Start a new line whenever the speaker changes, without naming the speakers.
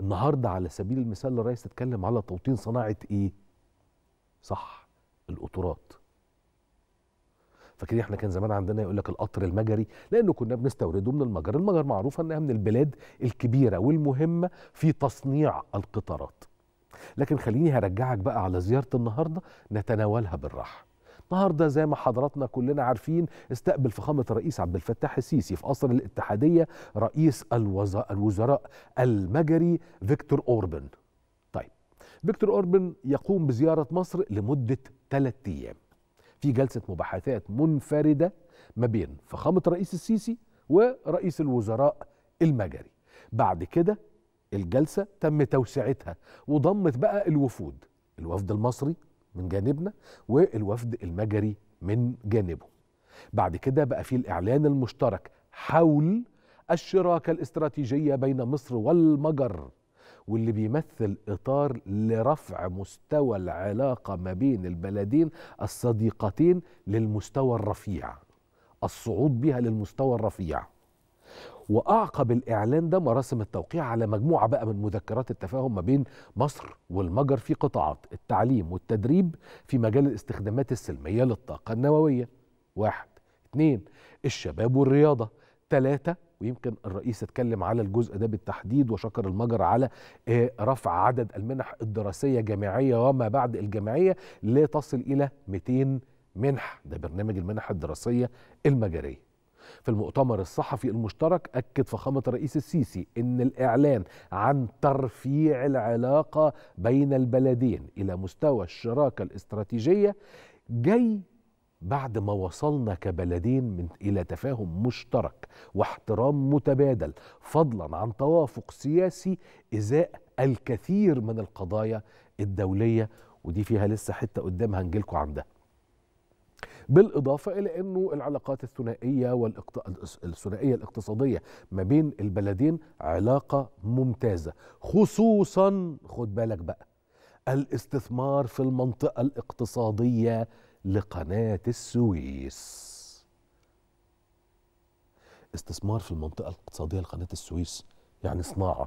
النهارده على سبيل المثال الرئيس تتكلم على توطين صناعة إيه؟ صح القطورات. فاكرين إحنا كان زمان عندنا يقول لك القطر المجري؟ لأنه كنا بنستورده من المجر. المجر معروفه انها من البلاد الكبيرة والمهمه في تصنيع القطارات. لكن خليني هرجعك بقى على زيارة النهارده نتناولها بالراحة. النهارده زي ما حضراتنا كلنا عارفين استقبل فخامة الرئيس عبد الفتاح السيسي في قصر الاتحادية رئيس الوزراء, المجري فيكتور أوربن. طيب فيكتور أوربن يقوم بزيارة مصر لمدة ثلاث أيام. في جلسة مباحثات منفردة ما بين فخامة الرئيس السيسي ورئيس الوزراء المجري. بعد كده الجلسة تم توسعتها وضمت بقى الوفود الوفد المصري من جانبنا والوفد المجري من جانبه. بعد كده بقى في الإعلان المشترك حول الشراكة الاستراتيجية بين مصر والمجر واللي بيمثل إطار لرفع مستوى العلاقة ما بين البلدين الصديقتين للمستوى الرفيع الصعود بها للمستوى الرفيع. وأعقب الإعلان ده مراسم التوقيع على مجموعة بقى من مذكرات التفاهم ما بين مصر والمجر في قطاعات التعليم والتدريب في مجال الاستخدامات السلمية للطاقة النووية. واحد. اثنين الشباب والرياضة. ثلاثة ويمكن الرئيس اتكلم على الجزء ده بالتحديد وشكر المجر على رفع عدد المنح الدراسية جامعيه وما بعد الجامعية لتصل إلى 200 منح. ده برنامج المنح الدراسية المجرية. في المؤتمر الصحفي المشترك أكد فخامة الرئيس السيسي أن الإعلان عن ترفيع العلاقة بين البلدين إلى مستوى الشراكة الاستراتيجية جاي بعد ما وصلنا كبلدين من إلى تفاهم مشترك واحترام متبادل فضلا عن توافق سياسي إزاء الكثير من القضايا الدولية. ودي فيها لسه حتة قدام هنجيلكوا عندها بالإضافة إلى أنه العلاقات الثنائية والإقت... الثنائية الاقتصادية ما بين البلدين علاقة ممتازة. خصوصا خد بالك بقى الاستثمار في المنطقة الاقتصادية لقناة السويس. استثمار في المنطقة الاقتصادية لقناة السويس يعني صناعة.